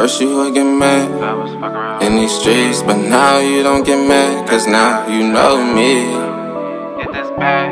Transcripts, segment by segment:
first you would get mad in these streets, but now you don't get mad, cause now you know me.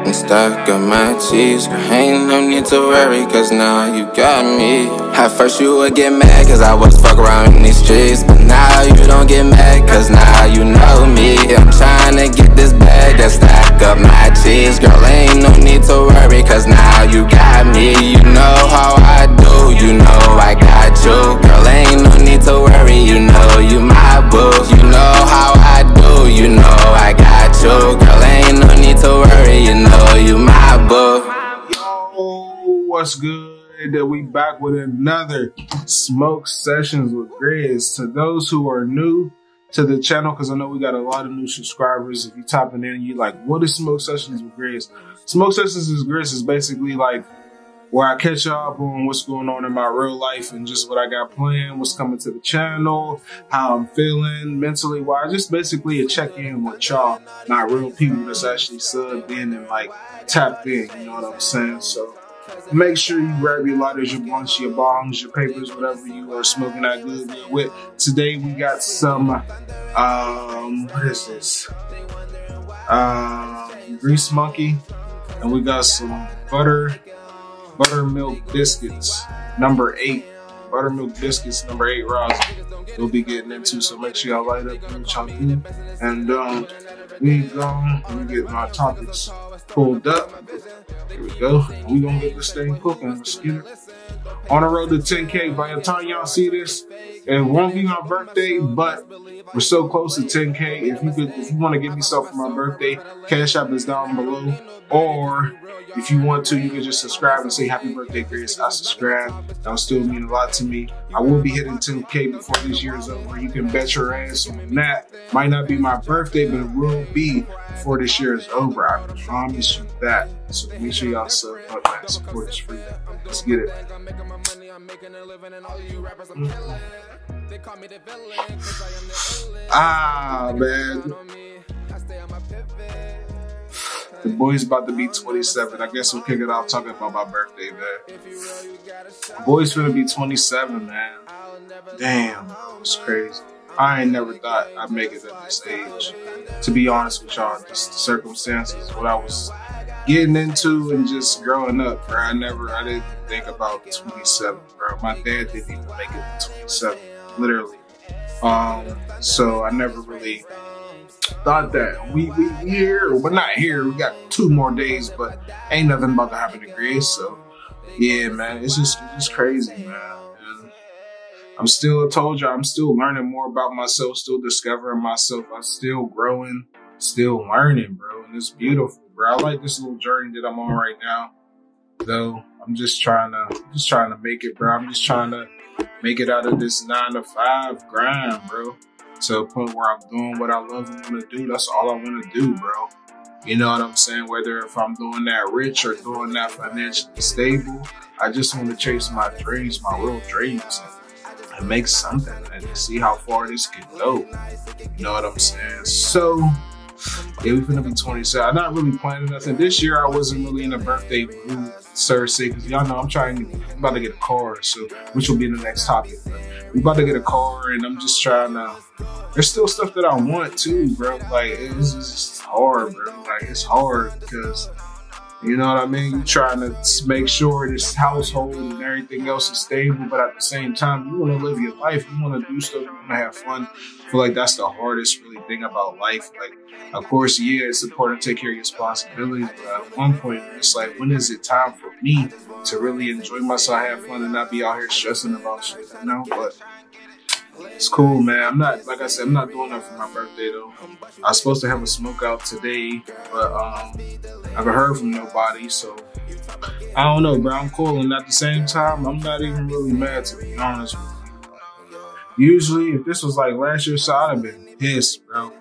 And stack up my cheese, ain't no need to worry, cause now you got me. At first you would get mad, cause I was fuck around in these streets, but now you don't get mad, cause now you know me. I'm trying to get this bag and stack up my cheese, girl, ain't no need to worry, cause now you got me. You know how I do, you know I got you, girl, ain't no need to worry, you know you my boo. You know how I do, you know I got you, girl, ain't no need to worry, you know you my boo. Yo, what's good? That we back with another smoke sessions with Grizz. To those who are new to the channel, because I know we got a lot of new subscribers. If you tapping in, you like, what is smoke sessions with Grizz? Smoke sessions with Grizz is basically like where I catch up on what's going on in my real life and just what I got planned, what's coming to the channel, how I'm feeling mentally wise. Just basically a check in with y'all, not real people that's actually subbed in and like tapped in. You know what I'm saying? So make sure you grab your lighters, your blunts, your bongs, your papers, whatever you are smoking that good with. Today we got some, um, what is this? Um, grease monkey, and we got some butter buttermilk biscuits, number eight. Buttermilk biscuits, number eight rosin. We'll be getting into, so make sure y'all light up and y'all do. And um, we go, let me get my topics pulled up. Here we go. We gonna get this thing cooking. Let's get it. On the road to 10K. By the time y'all see this, it won't be my birthday, but we're so close to 10K. If you could, if you want to give me something for my birthday, Cash App is down below. Or if you want to, you can just subscribe and say happy birthday, Grizz. I subscribe. That will still mean a lot to me. I will be hitting 10K before this year is over. You can bet your ass on that. Might not be my birthday, but it will be before this year is over. I promise you that. So make sure y'all sub up and support this free. Let's get it. Ah, man. The boy's about to be 27. I guess we'll kick it off talking about my birthday, man. The boy's gonna be 27, man. Damn, it's crazy. I ain't never thought I'd make it at this age. To be honest with y'all, just the circumstances, what I was getting into and just growing up, bro. I never, I didn't think about 27, bro. My dad didn't even make it to 27, literally. Um, so I never really thought that we we here, we're not here. We got two more days, but ain't nothing about to happen to Grizz. So yeah, man, it's just it's crazy, man. And I'm still I told you I'm still learning more about myself, still discovering myself. I'm still growing, still learning, bro, and it's beautiful, bro. I like this little journey that I'm on right now. Though I'm just trying to just trying to make it, bro. I'm just trying to make it out of this nine to five grind, bro to a point where I'm doing what I love and want to do. That's all I want to do, bro. You know what I'm saying? Whether if I'm doing that rich or doing that financially stable, I just want to chase my dreams, my real dreams, and make something and see how far this can go. You know what I'm saying? So, yeah, we're gonna be 27. I'm not really planning nothing. This year, I wasn't really in a birthday mood, sir, say, because y'all know I'm trying, I'm about to get a car, so which will be the next topic. We about to get a car, and I'm just trying to. There's still stuff that I want too, bro. Like it's just hard, bro. Like it's hard because you know what I mean. You're trying to make sure this household and everything else is stable, but at the same time, you want to live your life. You want to do stuff. You want to have fun. I feel like that's the hardest really thing about life. Like, of course, yeah, it's important to take care of your responsibilities, but at one point, it's like, when is it time for me to really enjoy myself, have fun, and not be out here stressing about shit? You know, but it's cool, man. I'm not like I said, I'm not doing that for my birthday though. I was supposed to have a smoke out today, but um, I haven't heard from nobody, so I don't know, bro. I'm and at the same time, I'm not even really mad to be honest with you. Usually, if this was like last year, so I'd have been pissed, bro.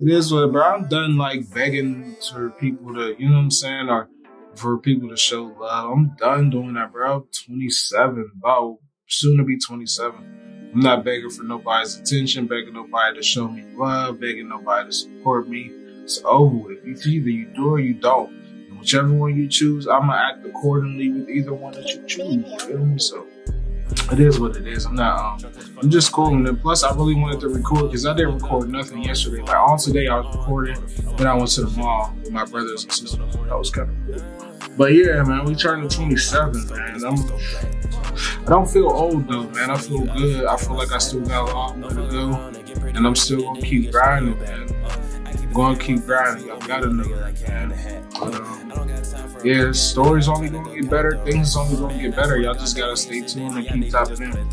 It is what, bro. I'm done like begging for people to, you know what I'm saying, or for people to show love. I'm done doing that, bro. 27, about soon to be 27. I'm not begging for nobody's attention, begging nobody to show me love, begging nobody to support me. It's over with. It's either you do or you don't. And whichever one you choose, I'm gonna act accordingly with either one that you choose. You feel me? So it is what it is. I'm not. Um, I'm just cool. And plus, I really wanted to record because I didn't record nothing yesterday. Like all today, I was recording. Then I went to the mall with my brothers and sisters. That was kind of cool. But yeah, man, we turned 27, man. I'm. I don't feel old though, man. I feel good. I feel like I still got a lot more to go, and I'm still gonna keep grinding, man. I'm gonna keep grinding. Y'all gotta know man. Um, yeah, stories only gonna get better. Things only gonna get better. Y'all just gotta stay tuned and keep tapping in.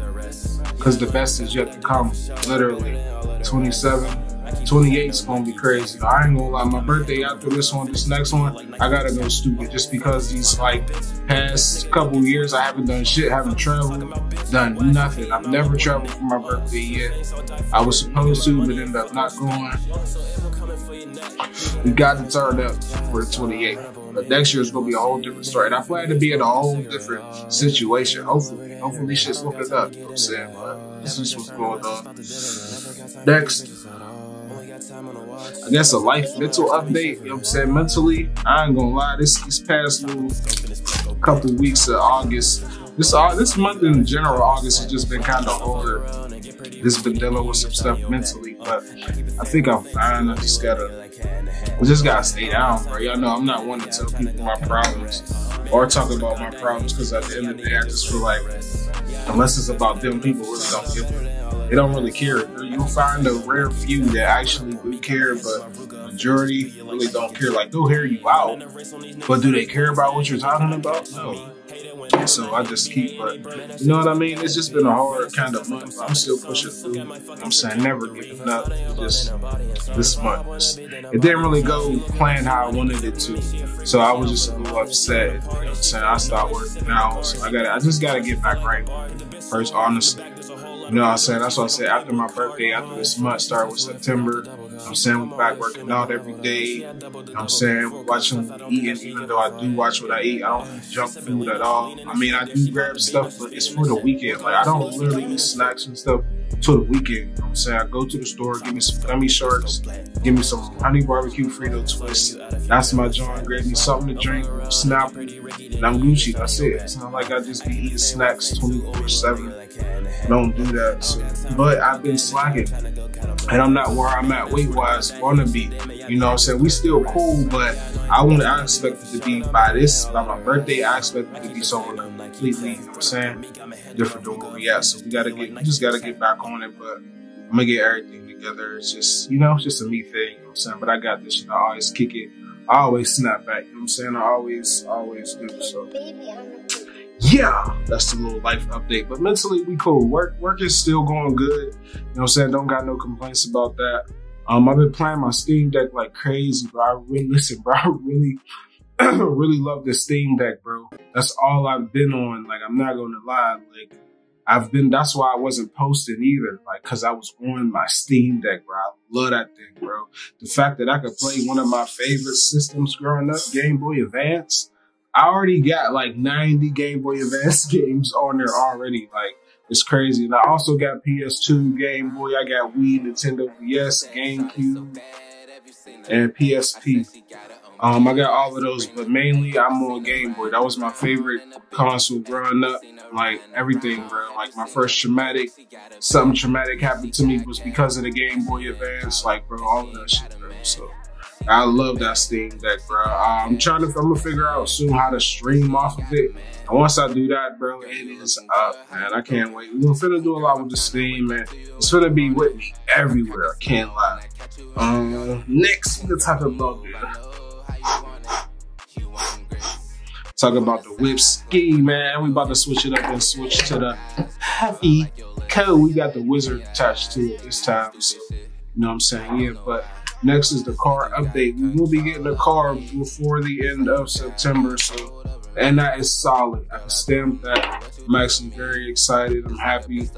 Cause the best is yet to come. Literally, 27, 28 is gonna be crazy. I ain't gonna lie. My birthday after this one, this next one, I gotta go stupid just because these like past couple years I haven't done shit, haven't traveled, done nothing. I've never traveled for my birthday yet. I was supposed to, but ended up not going. We got to turn up for the 28. But next year is gonna be a whole different story. And I plan to be in a whole different situation. Hopefully. Hopefully shit's looking up. You know what I'm saying? But this is what's going on. Next. I guess a life mental update, you know what I'm saying? Mentally, I ain't gonna lie, this past little couple weeks of August, this uh, this month in general, August has just been kind of hard. Just been dealing with some stuff mentally, but I think I'm fine. I just gotta we just gotta stay down, bro. Y'all know I'm not one to tell people my problems or talk about my problems because at the end of the day, I just feel like unless it's about them, people really don't give a, they don't really care. You'll find a rare few that actually do care, but majority really don't care. Like they'll hear you out, but do they care about what you're talking about? No. So I just keep, but you know what I mean? It's just been a hard kind of month. I'm still pushing through. I'm saying never giving up. Just this month, it didn't really go planned how I wanted it to. So I was just a little upset. You know I'm saying? I stopped working now, so I got I just got to get back right. First, honestly. You know what I'm saying? That's what I said. After my birthday, after this month, start with September. I'm saying we back working out every day. I'm saying we watching eating, even though I do watch what I eat. I don't junk food at all. I mean, I do grab stuff, but it's for the weekend. Like I don't literally eat snacks and stuff to the weekend. You know I'm saying I go to the store, give me some gummy sharks, give me some honey barbecue Frito twists. That's my joint. Grab me something to drink, snap and I'm Gucci. That's it. It's not like I just be eating snacks 24 seven. Don't do that. So, but I've been slacking. And I'm not where I'm at weight wise wanna be. You know what I'm saying? We still cool, but I want I expect it to be by this, by my birthday, I expect it to be somewhere completely, you know what I'm saying? Different than where we at. So we gotta get we just gotta get back on it, but I'm gonna get everything together. It's just, you know, it's just a me thing, you know what I'm saying? But I got this, you know, I always kick it. I always snap back, you know what I'm saying? I always, always do. So yeah, that's the little life update. But mentally, we cool. Work work is still going good. You know what I'm saying? Don't got no complaints about that. Um, I've been playing my Steam Deck like crazy, bro. I really listen, bro. I really, really love the Steam Deck, bro. That's all I've been on. Like, I'm not gonna lie. Like, I've been. That's why I wasn't posting either. Like, cause I was on my Steam Deck, bro. I love that thing, bro. The fact that I could play one of my favorite systems growing up, Game Boy Advance. I already got like 90 Game Boy Advance games on there already. Like, it's crazy. And I also got PS2, Game Boy. I got Wii, Nintendo DS, GameCube, and PSP. Um, I got all of those, but mainly I'm on Game Boy. That was my favorite console growing up. Like everything, bro. Like my first traumatic, something traumatic happened to me was because of the Game Boy Advance. Like, bro, all of that shit, bro. So. I love that Steam Deck, bro. I'm trying to, I'm gonna figure out soon how to stream off of it. And once I do that, bro, it is up, man. I can't wait. We're gonna do a lot with the Steam, man. It's gonna be with me everywhere. I can't lie. Um, next, we're gonna talk about the talk about the whip ski, man. We about to switch it up and switch to the heavy code. We got the wizard attached to it this time, so you know what I'm saying? Yeah, but Next is the car update. We will be getting a car before the end of September, so and that is solid. I can stamp that. I'm actually very excited. I'm happy.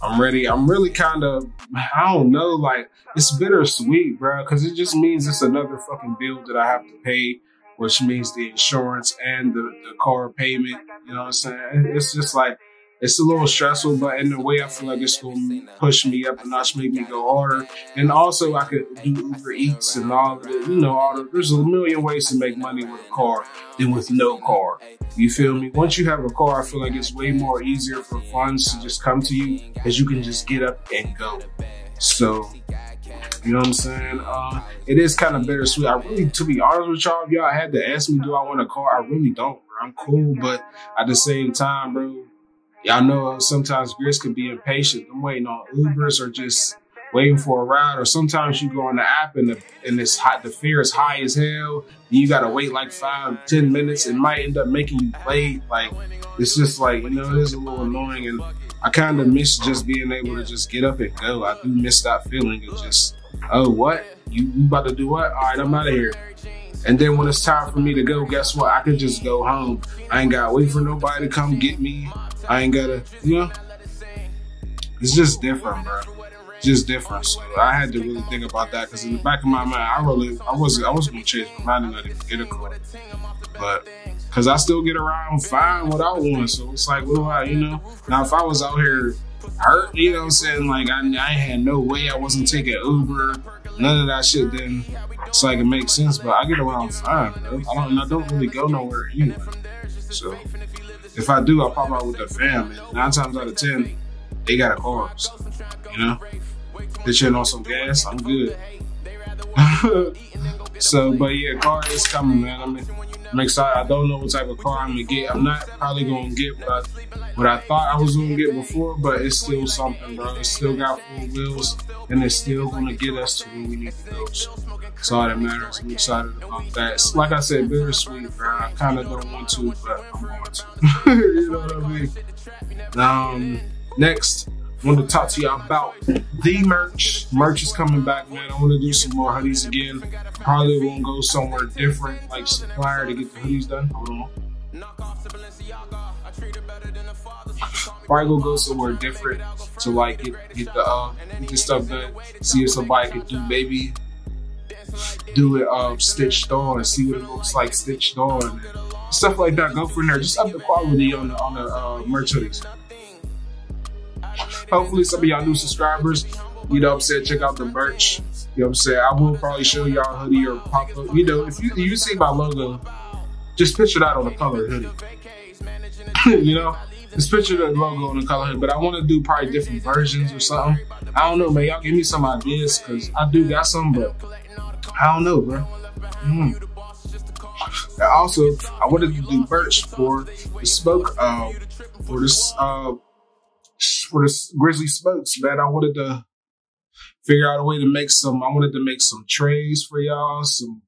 I'm ready. I'm really kind of, I don't know, like it's bittersweet, bro, because it just means it's another fucking bill that I have to pay, which means the insurance and the, the car payment. You know what I'm saying? It's just like it's a little stressful, but in a way, I feel like it's going to push me up a notch, make me go harder. And also, I could do Uber Eats and all the, you know, all the, there's a million ways to make money with a car than with no car. You feel me? Once you have a car, I feel like it's way more easier for funds to just come to you as you can just get up and go. So, you know what I'm saying? Uh, it is kind of bittersweet. I really, to be honest with y'all, y'all had to ask me, do I want a car? I really don't. Bro. I'm cool, but at the same time, bro, y'all know sometimes Grizz can be impatient. I'm waiting on Ubers or just waiting for a ride. Or sometimes you go on the app and the and it's hot. The fare is high as hell. you gotta wait like five, ten minutes. It might end up making you late. Like it's just like you know, it is a little annoying and. I kind of miss just being able to just get up and go. I do miss that feeling of just oh, what? You, you about to do what? All right, I'm out of here. And then when it's time for me to go, guess what? I can just go home. I ain't gotta wait for nobody to come get me. I ain't gotta, you know. It's just different, bro. Just different. So I had to really think about that because in the back of my mind, I really, I was, I was gonna change my mind and not even get a car, but because I still get around fine without one. So it's like, what do I, you know? Now if I was out here hurt, you know what I'm saying? Like I, I had no way I wasn't taking Uber, none of that shit. Then it's like it makes sense. But I get around fine, bro. I don't, I don't really go nowhere anyway. So if I do, I pop out with the fam. And nine times out of ten, they got a car. You know, pitching on some gas, I'm good. so, but yeah, car is coming, man. I mean. I'm excited. I don't know what type of car I'm gonna get. I'm not probably gonna get what I, what I thought I was gonna get before, but it's still something, bro. It's still got four wheels, and it's still gonna get us to where we need to go. So that's all that matters. I'm excited about that. It's, like I said, bittersweet, bro. I kind of don't want to, but I'm going to. you know what I mean? Um, next. I want to talk to y'all about the merch. Merch is coming back, man. I want to do some more hoodies again. Probably won't go somewhere different, like supplier, to get the hoodies done. Hold on. Probably go go somewhere different to like get, get the uh, get the stuff done. See if somebody could do maybe do it um, stitched on, and see what it looks like stitched on, stuff like that. Go from there. Just up the quality on the on the uh, merch hoodies. Hopefully, some of y'all new subscribers, you know what I'm saying, check out the merch. You know what I'm saying? I will probably show y'all a hoodie or pop up. You know, if you, you see my logo, just picture that on the color hoodie. you know? Just picture the logo on the color hoodie. But I want to do probably different versions or something. I don't know, man. Y'all give me some ideas because I do got some, but I don't know, bro. Mm. Also, I wanted to do merch for the smoke, um, for this, uh, for the Grizzly Smokes, man. I wanted to figure out a way to make some. I wanted to make some trays for y'all, some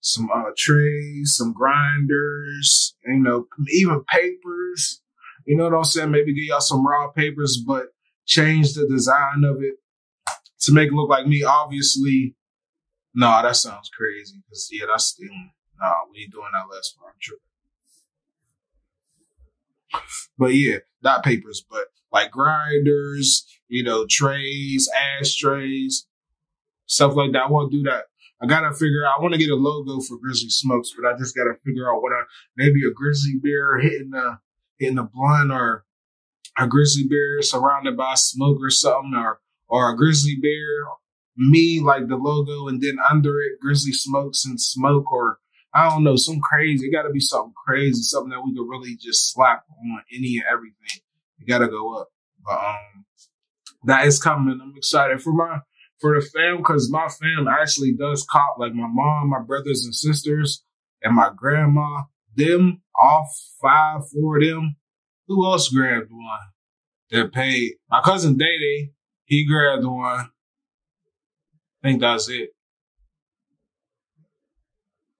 some uh, trays, some grinders, you know, even papers. You know what I'm saying? Maybe get y'all some raw papers, but change the design of it to make it look like me. Obviously, no, nah, that sounds crazy. Cause yeah, that's still nah, we ain't doing that last part. I'm tripping. But yeah, not papers, but like grinders, you know, trays, ashtrays, stuff like that. I want to do that. I gotta figure out. I want to get a logo for Grizzly Smokes, but I just gotta figure out what I maybe a grizzly bear hitting the hitting the blunt or a grizzly bear surrounded by smoke or something, or or a grizzly bear me like the logo, and then under it grizzly smokes and smoke, or I don't know, some crazy. It got to be something crazy, something that we could really just slap on any and everything. It got to go up. But um, that is coming. I'm excited for my for the fam because my fam actually does cop. Like my mom, my brothers and sisters, and my grandma. Them all five, four of them. Who else grabbed one that paid? My cousin Day he grabbed one. I think that's it.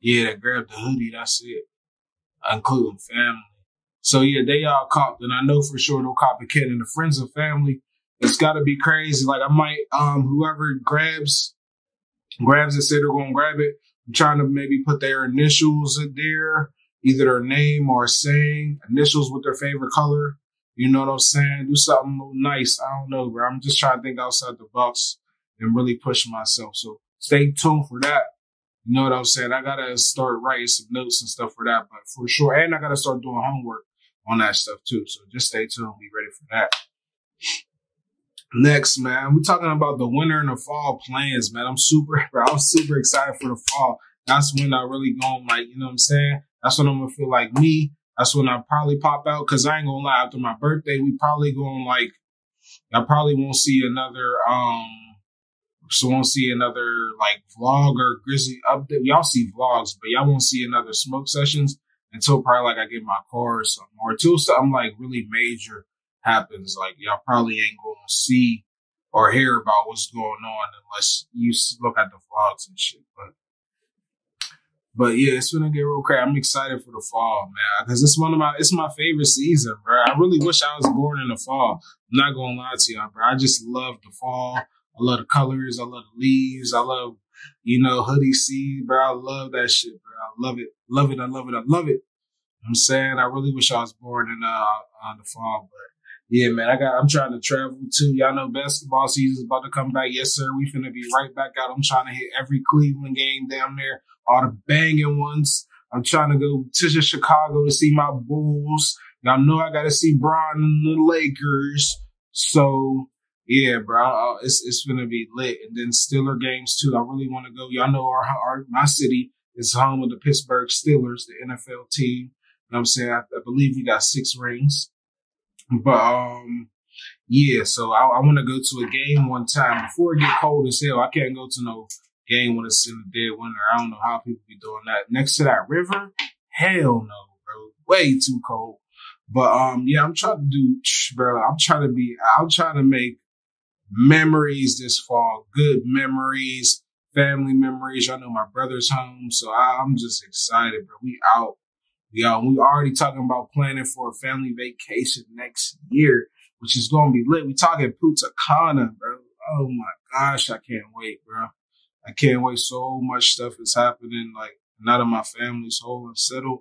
Yeah, that grabbed the hoodie. That's it, including family. So yeah, they all copped, and I know for sure they'll cop again. And the friends and family, it's got to be crazy. Like I might, um, whoever grabs, grabs it, say they're gonna grab it. I'm trying to maybe put their initials in there, either their name or saying initials with their favorite color. You know what I'm saying? Do something nice. I don't know, bro. I'm just trying to think outside the box and really push myself. So stay tuned for that. You know what I'm saying? I gotta start writing some notes and stuff for that, but for sure, and I gotta start doing homework on that stuff too. So just stay tuned. Be ready for that. Next, man, we're talking about the winter and the fall plans, man. I'm super, I'm super excited for the fall. That's when I really going like, you know what I'm saying? That's when I'm gonna feel like me. That's when I probably pop out. Cause I ain't gonna lie, after my birthday, we probably going like, I probably won't see another, um, so won't see another like vlog or grizzly update. Y'all see vlogs, but y'all won't see another smoke sessions until probably like I get my car or something, or until something like really major happens. Like y'all probably ain't to see or hear about what's going on unless you look at the vlogs and shit. But but yeah, it's gonna get real crazy. I'm excited for the fall, man, because it's one of my it's my favorite season, bro. I really wish I was born in the fall. I'm not gonna lie to y'all, bro. I just love the fall. I love the colors. I love the leaves. I love, you know, hoodie seed, bro. I love that shit, bro. I love it. Love it. I love it. I love it. I'm saying I really wish I was born in uh, uh the fall, but yeah, man, I got I'm trying to travel too. Y'all know basketball season's about to come back. Yes, sir. We finna be right back out. I'm trying to hit every Cleveland game down there, all the banging ones. I'm trying to go to Chicago to see my Bulls. Y'all know I gotta see Bron and the Lakers. So yeah, bro, it's it's gonna be lit. And then Steeler games too. I really want to go. Y'all know our, our my city is home of the Pittsburgh Steelers, the NFL team. You know what I'm saying? I, I believe we got six rings. But um, yeah. So I, I want to go to a game one time before it get cold as hell. I can't go to no game when it's in the dead winter. I don't know how people be doing that next to that river. Hell no, bro. Way too cold. But um, yeah, I'm trying to do, bro. I'm trying to be. I'm trying to make memories this fall. Good memories, family memories. I know my brother's home, so I, am just excited, bro. We out. We out. We already talking about planning for a family vacation next year, which is going to be lit. We talking Punta Cana, bro. Oh my gosh, I can't wait, bro. I can't wait. So much stuff is happening. Like, none of my family's whole and settled.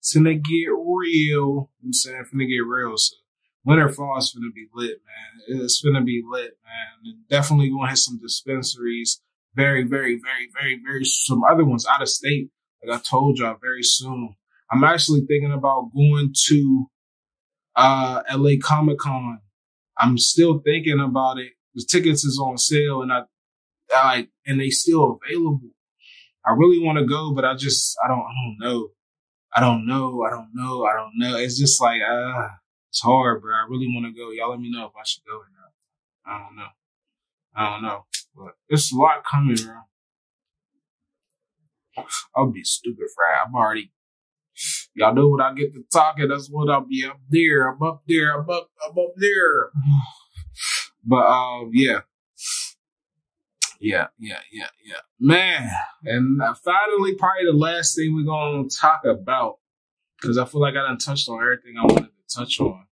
It's gonna get real. I'm saying, gonna get real. So winter fall is gonna be lit, man. It's gonna be lit, man. Definitely gonna hit some dispensaries. Very, very, very, very, very some other ones out of state. Like I told y'all very soon. I'm actually thinking about going to uh LA Comic Con. I'm still thinking about it. The tickets is on sale and I, I like and they still available. I really want to go, but I just I don't I don't know. I don't know. I don't know. I don't know. It's just like uh it's hard, bro. I really want to go. Y'all let me know if I should go or not. I don't know. I don't know. But it's a lot coming, bro. I'll be stupid, Fry. I'm already Y'all know when I get to talking, that's when I'll be up there. I'm up there. I'm up. I'm up there. but um, yeah, yeah, yeah, yeah, yeah, man. And finally, probably the last thing we're gonna talk about because I feel like I done touched on everything I wanted touch on.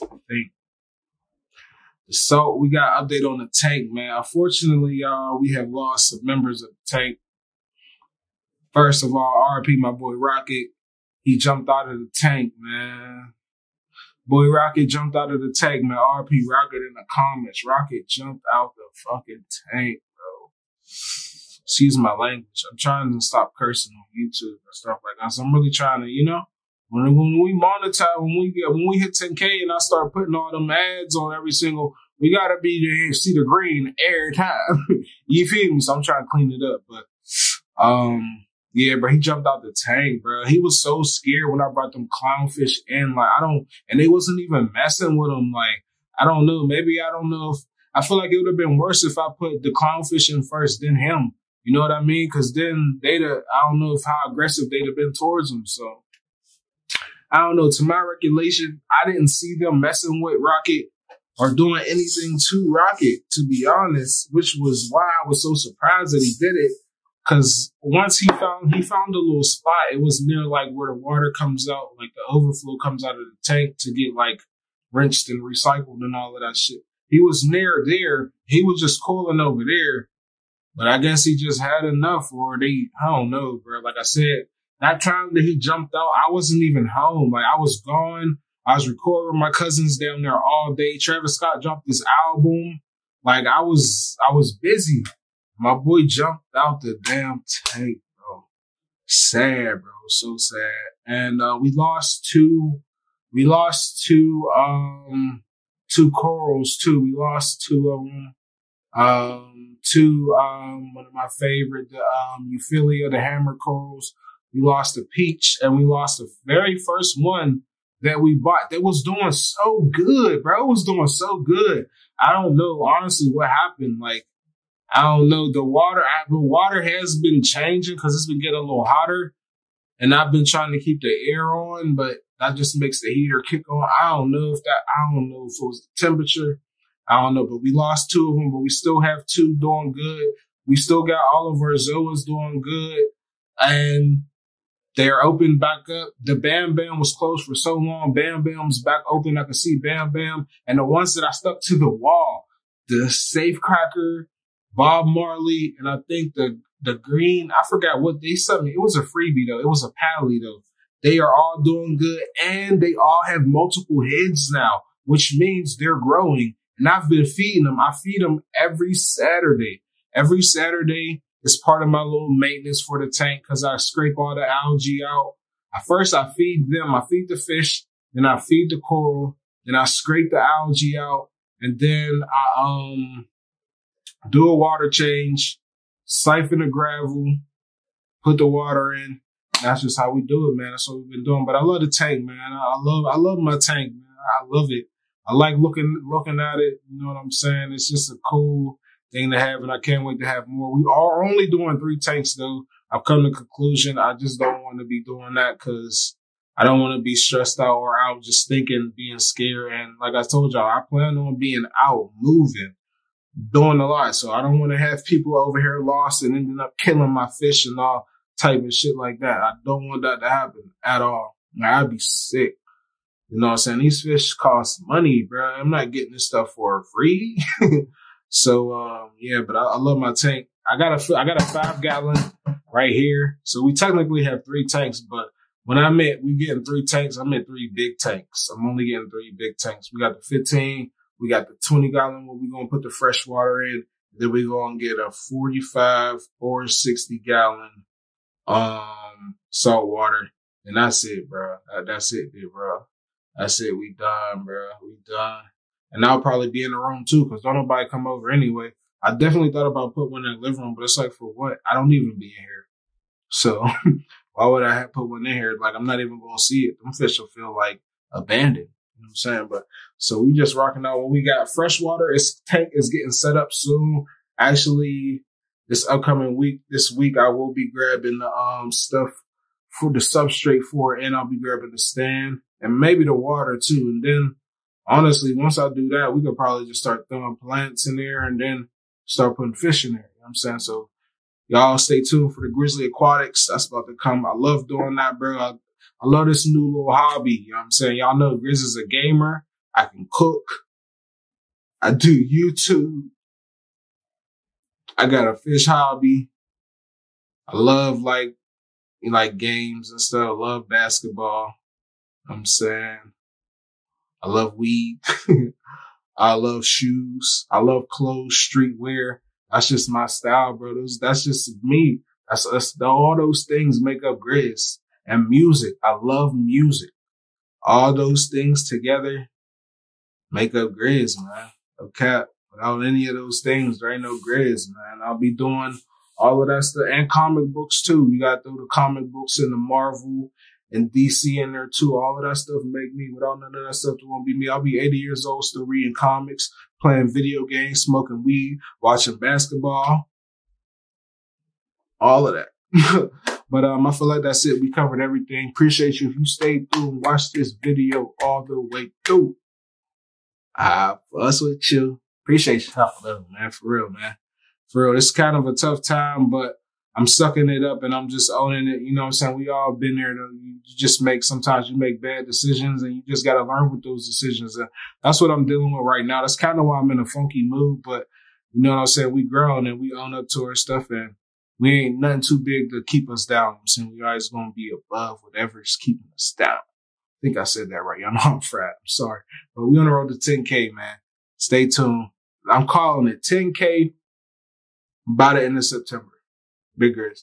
Think. So we got update on the tank, man. Unfortunately, y'all, we have lost some members of the tank. First of all, RP my boy Rocket. He jumped out of the tank, man. Boy Rocket jumped out of the tank, man. RP Rocket in the comments. Rocket jumped out the fucking tank, bro. Excuse my language. I'm trying to stop cursing on YouTube and stuff like that. So I'm really trying to, you know, when, when we monetize, when we get, when we hit 10K and I start putting all them ads on every single, we gotta be there, see the green every time. you feel me? So I'm trying to clean it up, but, um, yeah, bro, he jumped out the tank, bro. He was so scared when I brought them clownfish in. Like, I don't, and they wasn't even messing with him. Like, I don't know. Maybe I don't know if, I feel like it would have been worse if I put the clownfish in first, then him. You know what I mean? Cause then they'd, have, I don't know if how aggressive they'd have been towards him. So, I don't know. To my regulation, I didn't see them messing with Rocket or doing anything to Rocket, to be honest, which was why I was so surprised that he did it. Cause once he found he found a little spot, it was near like where the water comes out, like the overflow comes out of the tank to get like rinsed and recycled and all of that shit. He was near there. He was just cooling over there. But I guess he just had enough or they I don't know, bro. Like I said, that time that he jumped out, I wasn't even home. Like I was gone. I was recording my cousins down there all day. Travis Scott dropped this album. Like I was I was busy. My boy jumped out the damn tank, bro. Sad, bro. So sad. And uh, we lost two We lost two, um, two corals too. We lost two of them. Um, to, um, one of my favorite, the, um, Euphyllia, the hammer corals. We lost a peach and we lost the very first one that we bought that was doing so good, bro. It was doing so good. I don't know honestly what happened. Like, I don't know. The water, I, the water has been changing because it's been getting a little hotter, and I've been trying to keep the air on, but that just makes the heater kick on. I don't know if that. I don't know if it was the temperature. I don't know, but we lost two of them, but we still have two doing good. We still got all of our zoas doing good, and they're open back up. The Bam Bam was closed for so long. Bam Bam's back open. I can see Bam Bam. And the ones that I stuck to the wall, the Safecracker, Bob Marley, and I think the the green, I forgot what they sent me. It was a freebie though. It was a pally though. They are all doing good and they all have multiple heads now, which means they're growing. And I've been feeding them. I feed them every Saturday. Every Saturday, it's part of my little maintenance for the tank because I scrape all the algae out. At first, I feed them. I feed the fish, then I feed the coral, then I scrape the algae out, and then I um do a water change, siphon the gravel, put the water in. That's just how we do it, man. That's what we've been doing. But I love the tank, man. I love I love my tank, man. I love it. I like looking looking at it. You know what I'm saying? It's just a cool thing to have, and I can't wait to have more. We are only doing three tanks though. I've come to conclusion. I just don't want to be doing that because I don't want to be stressed out or out just thinking, being scared. And like I told y'all, I plan on being out, moving, doing a lot. So I don't want to have people over here lost and ending up killing my fish and all type of shit like that. I don't want that to happen at all. I'd be sick. You know what I'm saying? These fish cost money, bro. I'm not getting this stuff for free. So um, yeah, but I, I, love my tank. I got a I got a five gallon right here. So we technically have three tanks, but when I meant we getting three tanks, I meant three big tanks. I'm only getting three big tanks. We got the 15, we got the 20 gallon where we're gonna put the fresh water in. Then we're gonna get a 45 or 60 gallon um salt water. And that's it, bro. That's it, bro. That's it. We done, bro. We done and I'll probably be in the room too because don't nobody come over anyway. I definitely thought about putting one in the living room, but it's like for what? I don't even be in here, so why would I have put one in here? Like I'm not even gonna see it. Them fish will feel like abandoned. You know what I'm saying? But so we just rocking out. When we got fresh water, its tank is getting set up soon. Actually, this upcoming week, this week I will be grabbing the um stuff for the substrate for it, and I'll be grabbing the stand and maybe the water too, and then honestly, once I do that, we could probably just start throwing plants in there and then start putting fish in there. You know I'm saying? So y'all stay tuned for the Grizzly Aquatics. That's about to come. I love doing that, bro. I, I love this new little hobby. You know I'm saying? Y'all know Grizzly's a gamer. I can cook. I do YouTube. I got a fish hobby. I love like, like games and stuff. I love basketball. I'm saying I love weed. I love shoes. I love clothes, streetwear. That's just my style, brothers. That's just me. That's us. All those things make up Grizz and music. I love music. All those things together make up Grizz, man. Okay. Without any of those things, there ain't no Grizz, man. I'll be doing all of that stuff and comic books too. You got to throw the comic books and the Marvel and DC in there too. All of that stuff make me. Without none of that stuff, it won't be me. I'll be 80 years old, still reading comics, playing video games, smoking weed, watching basketball, all of that. but um, I feel like that's it. We covered everything. Appreciate you if you stayed through and watched this video all the way through. I fuss with you. Appreciate you, man. For real, man. For real. It's kind of a tough time, but I'm sucking it up and I'm just owning it. You know what I'm saying? We all been there. You just make, sometimes you make bad decisions and you just got to learn with those decisions. And that's what I'm dealing with right now. That's kind of why I'm in a funky mood, but you know what I'm saying? We grown and we own up to our stuff and we ain't nothing too big to keep us down. I'm saying we always going to be above whatever's keeping us down. I think I said that right. Y'all know I'm frat. I'm sorry, but we on the road to 10K, man. Stay tuned. I'm calling it 10K by the end of September. Big girls.